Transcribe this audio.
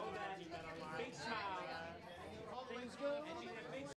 Saudade, cara.